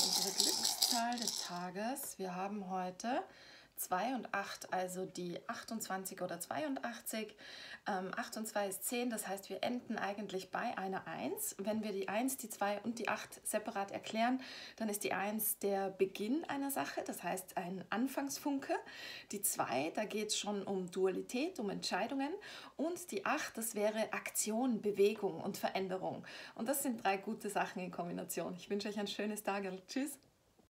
unsere Glückszahl des Tages. Wir haben heute 2 und 8, also die 28 oder 82. Ähm, 8 und 2 ist 10, das heißt, wir enden eigentlich bei einer 1. Wenn wir die 1, die 2 und die 8 separat erklären, dann ist die 1 der Beginn einer Sache, das heißt ein Anfangsfunke. Die 2, da geht es schon um Dualität, um Entscheidungen. Und die 8, das wäre Aktion, Bewegung und Veränderung. Und das sind drei gute Sachen in Kombination. Ich wünsche euch ein schönes Tag. Tschüss.